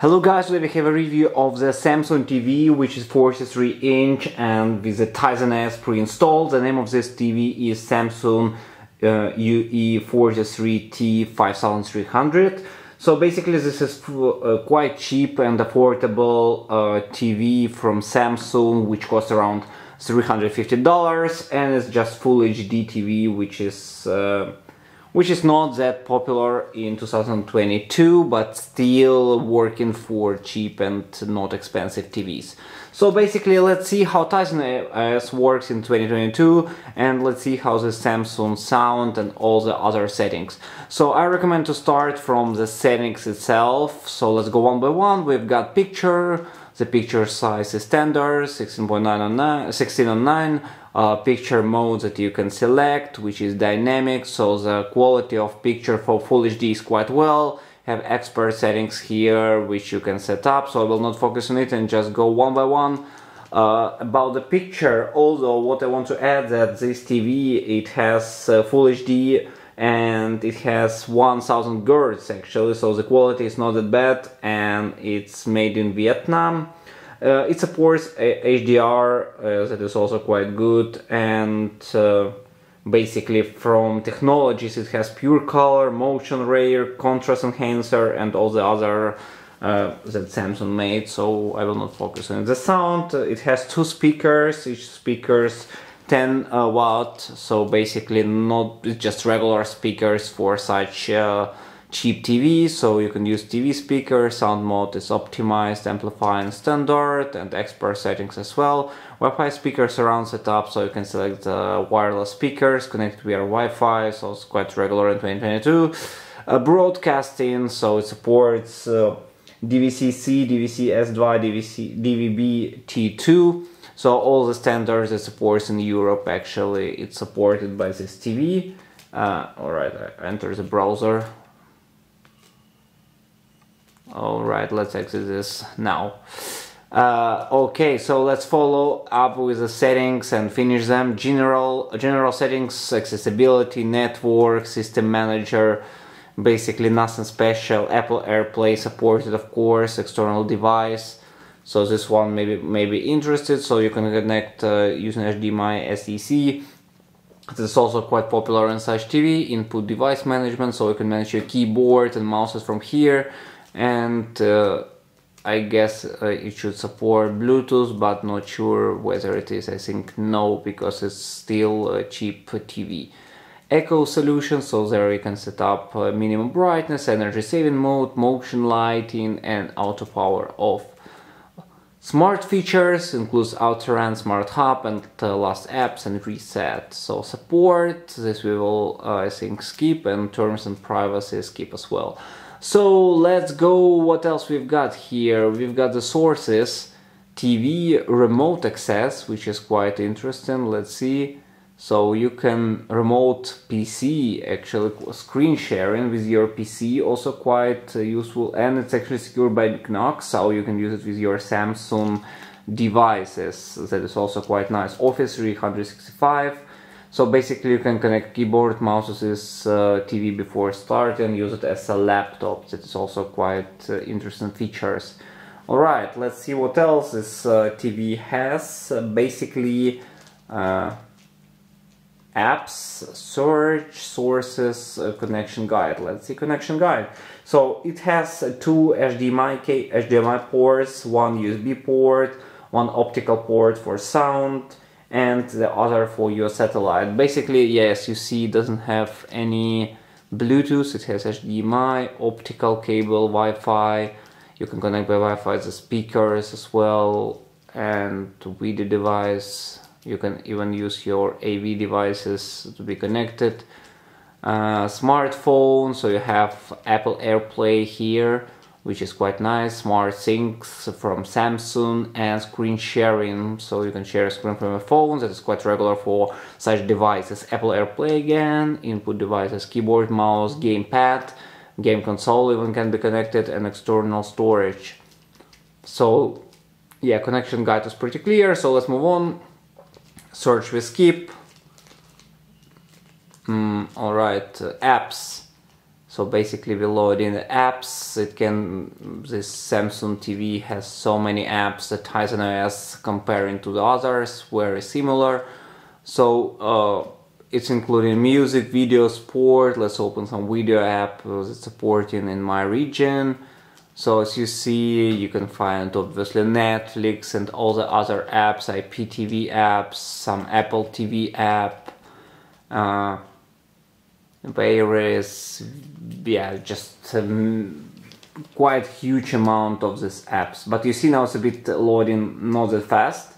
Hello guys, today we have a review of the Samsung TV which is 43 inch and with the Tizen OS pre-installed. The name of this TV is Samsung uh, UE43T 5300. So basically this is uh, quite cheap and affordable uh, TV from Samsung which costs around $350 and it's just full HD TV which is uh, which is not that popular in 2022 but still working for cheap and not expensive TVs. So basically let's see how Tizen OS works in 2022 and let's see how the Samsung sound and all the other settings. So I recommend to start from the settings itself. So let's go one by one. We've got picture, the picture size is standard 16.9 on 9, 16 on 9 uh, picture mode that you can select which is dynamic so the quality of picture for full HD is quite well. Have expert settings here which you can set up so I will not focus on it and just go one by one. Uh, about the picture although what I want to add that this TV it has uh, full HD and it has 1000 Hz actually so the quality is not that bad and it's made in Vietnam uh, it supports HDR uh, that is also quite good and uh, basically from technologies it has pure color, Motion Rate, contrast enhancer and all the other uh, that Samsung made so I will not focus on. The sound, uh, it has two speakers, each speakers 10 uh, watt so basically not just regular speakers for such cheap TV, so you can use TV speaker, sound mode is optimized, amplifying standard and expert settings as well. Wi-Fi speaker surround setup, so you can select uh, wireless speakers connected via Wi-Fi, so it's quite regular in 2022. Uh, broadcasting, so it supports uh, DVB-C, DVB-S2, DVB, DVB-T2. So all the standards it supports in Europe actually it's supported by this TV. Uh, Alright, I enter the browser. All right let's exit this now. Uh, okay so let's follow up with the settings and finish them. General general settings accessibility network system manager basically nothing special. Apple airplay supported of course external device so this one maybe maybe interested. So you can connect uh, using HDMI SDC this is also quite popular in such TV input device management. So you can manage your keyboard and mouses from here. And uh, I guess uh, it should support Bluetooth but not sure whether it is I think no because it's still a cheap TV Eco solution so there you can set up uh, minimum brightness, energy saving mode, motion lighting and auto power off Smart features includes Autorun Smart Hub and uh, last apps and reset. So support, this we will uh, I think skip and terms and privacy skip as well. So let's go, what else we've got here? We've got the sources, TV remote access, which is quite interesting, let's see. So you can remote PC, actually screen sharing with your PC, also quite uh, useful and it's actually secured by Knox, so you can use it with your Samsung devices, that is also quite nice. Office 365, so basically you can connect keyboard, mouse uh, TV before start and use it as a laptop. That is also quite uh, interesting features. Alright, let's see what else this uh, TV has. Uh, basically apps, search, sources, uh, connection guide. Let's see connection guide. So it has two HDMI, HDMI ports, one USB port, one optical port for sound, and the other for your satellite. Basically, yes, you see it doesn't have any Bluetooth, it has HDMI, optical cable, Wi-Fi, you can connect by Wi-Fi the speakers as well, and video device, you can even use your AV devices to be connected. Uh, smartphone, so you have Apple AirPlay here, which is quite nice. SmartThings from Samsung and screen sharing, so you can share a screen from your phone. That is quite regular for such devices. Apple AirPlay again, input devices, keyboard, mouse, gamepad, game console even can be connected, and external storage. So yeah, connection guide is pretty clear. So let's move on. Search with skip. Mm, all right, uh, apps. so basically we load in the apps it can this Samsung TV has so many apps that Tizen OS comparing to the others very similar so uh, it's including music video sport let's open some video app it's supporting in my region so as you see you can find obviously Netflix and all the other apps IPTV apps some Apple TV app uh, various yeah just um, quite huge amount of these apps. But you see now it's a bit loading not that fast.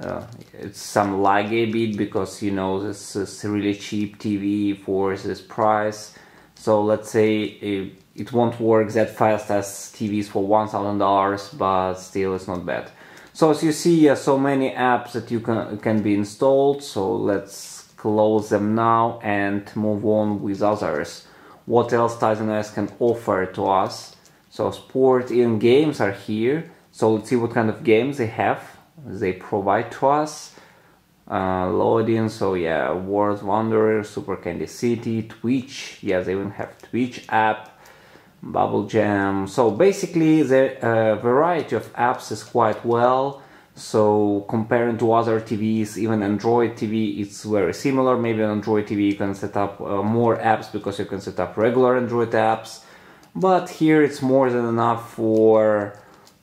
Uh, it's some lag a bit because you know this is really cheap TV for this price so let's say it, it won't work that fast as TVs for $1000 but still it's not bad so as you see uh, so many apps that you can can be installed so let's close them now and move on with others. What else Tizen OS can offer to us? So sport in games are here. So let's see what kind of games they have. They provide to us. Uh, loading, so yeah, World Wanderer, Super Candy City, Twitch, yeah, they even have Twitch app, Bubble Jam. So basically, the uh, variety of apps is quite well. So comparing to other TVs, even Android TV, it's very similar. Maybe on Android TV you can set up uh, more apps because you can set up regular Android apps. But here it's more than enough for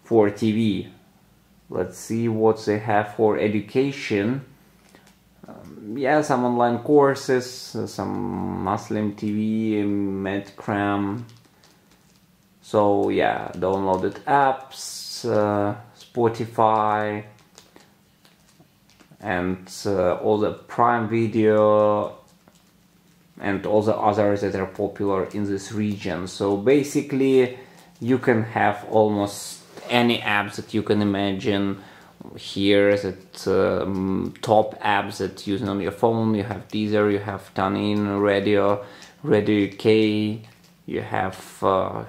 for TV. Let's see what they have for education. Yeah, some online courses, some Muslim TV, Medcram. So yeah, downloaded apps. Uh, Spotify and uh, all the Prime Video and all the others that are popular in this region. So basically, you can have almost any apps that you can imagine here that um, top apps that you using on your phone. You have Deezer, you have TuneIn, Radio, Radio UK, you have uh,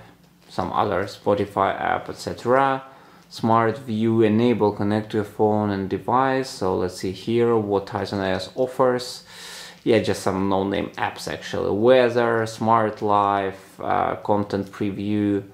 some other Spotify app, etc smart view enable connect to your phone and device. So let's see here what Tizen OS offers. Yeah just some no-name apps actually. Weather smart life uh, content preview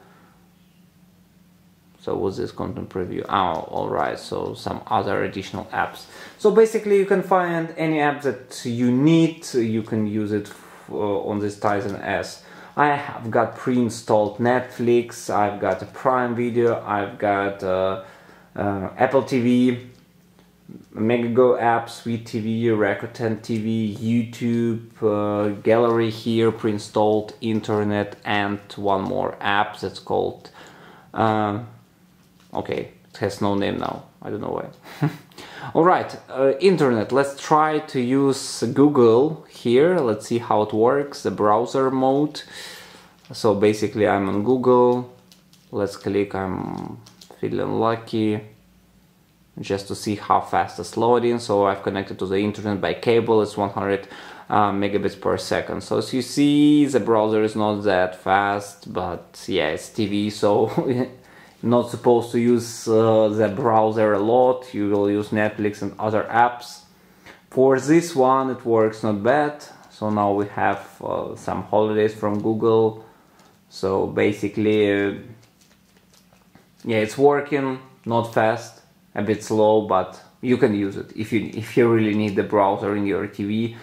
so what's this content preview. Oh all right so some other additional apps. So basically you can find any app that you need. You can use it uh, on this Tizen OS. I have got pre-installed Netflix, I've got a Prime Video, I've got uh, uh, Apple TV, Megogo app, Sweet TV, Rakuten TV, YouTube, uh, gallery here, pre-installed internet, and one more app that's called. Uh, okay, it has no name now. I don't know why. Alright, uh, internet. Let's try to use Google here. Let's see how it works. The browser mode. So basically I'm on Google. Let's click I'm feeling lucky just to see how fast it's loading. So I've connected to the internet by cable. It's 100 uh, megabits per second. So as you see, the browser is not that fast, but yeah, it's TV, so not supposed to use uh, the browser a lot. You will use Netflix and other apps. For this one it works not bad. So now we have uh, some holidays from Google. So basically uh, yeah it's working not fast a bit slow but you can use it. If you if you really need the browser in your TV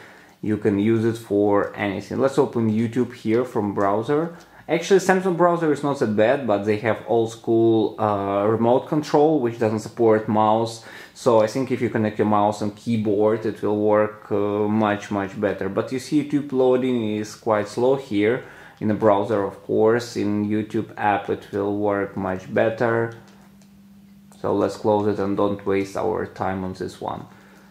you can use it for anything. Let's open YouTube here from browser Actually, Samsung browser is not that bad, but they have old school uh, remote control, which doesn't support mouse. So I think if you connect your mouse and keyboard, it will work uh, much, much better. But you see YouTube loading is quite slow here. In the browser, of course, in YouTube app, it will work much better. So let's close it and don't waste our time on this one.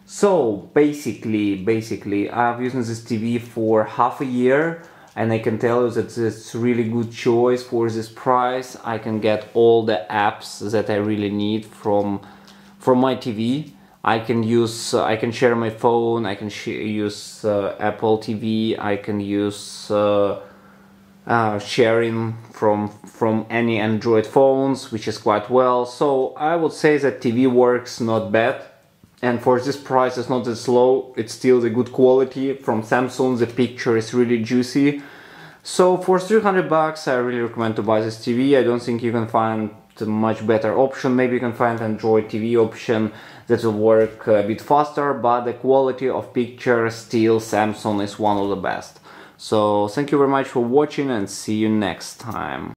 So basically, basically, I've used this TV for half a year and I can tell you that it's really good choice for this price. I can get all the apps that I really need from from my TV. I can use uh, I can share my phone. I can use uh, Apple TV. I can use uh, uh, sharing from from any Android phones, which is quite well. So I would say that TV works not bad and for this price it's not as low it's still the good quality from samsung the picture is really juicy So for 300 bucks, I really recommend to buy this TV. I don't think you can find a much better option. Maybe you can find Android TV option that will work a bit faster, but the quality of picture still Samsung is one of the best. So thank you very much for watching and see you next time.